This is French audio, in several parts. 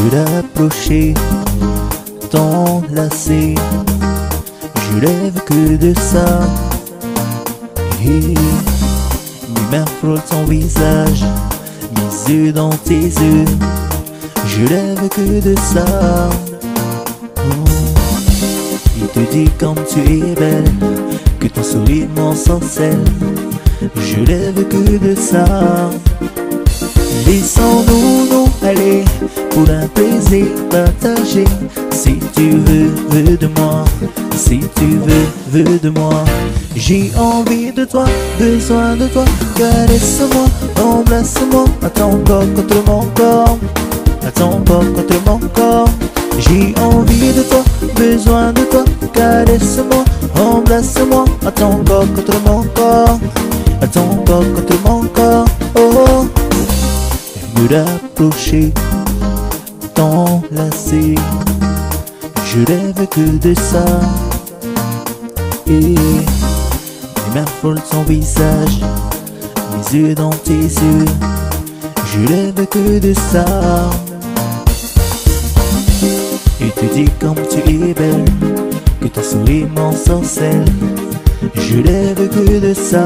mieux d'approcher, t'enlacer. Je rêve que de ça. Et mes mains frôlent ton visage, mes yeux dans tes yeux. Je rêve que de ça. Oh. Il te dit comme tu es belle, que ton sourire m'ensorcelle. Je rêve que de ça. Laissons-nous nous aller pour un plaisir partagé. Si tu veux, veux de moi. Si tu veux, veux de moi. J'ai envie de toi, besoin de toi. Caresse-moi, embrasse-moi. Ton corps contre mon corps. Ton corps contre mon corps. J'ai envie de toi, besoin de toi. Caresse-moi, embrasse-moi. Ton corps contre mon corps. Ton corps contre mon corps. Oh, me rapprocher, t'enlacer. Je rêve que de ça. Et mes mains ton visage, mes yeux dans tes yeux. Je rêve que de ça. Et tu dis comme tu es belle, que ton sourire m'ensorcelle. Je rêve que de ça.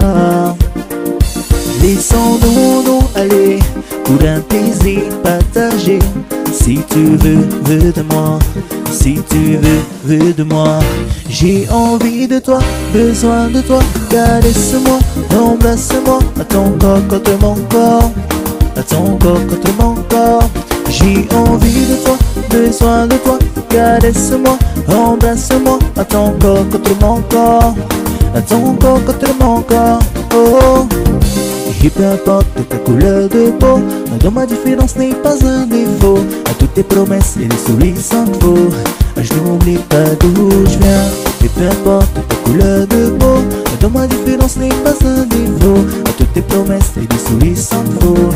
Laissons-nous nous aller pour un plaisir partagé. Si tu veux, veux de moi. Si tu veux, veux de moi. J'ai envie de toi, besoin de toi. Caresse-moi, embrasse-moi. À ton corps contre mon corps. À ton corps contre mon corps. J'ai envie de toi, besoin de toi. Caresse-moi, embrasse-moi. À ton corps contre mon corps. À ton corps contre mon corps. Et peu importe ta couleur de peau, dans ma différence n'est pas un défaut. À toutes tes promesses et les sourires sans faux, je n'oublie pas d'où je viens. Et peu importe ta couleur de peau, dans ma différence n'est pas un défaut. À toutes tes promesses et les sourires sans faux,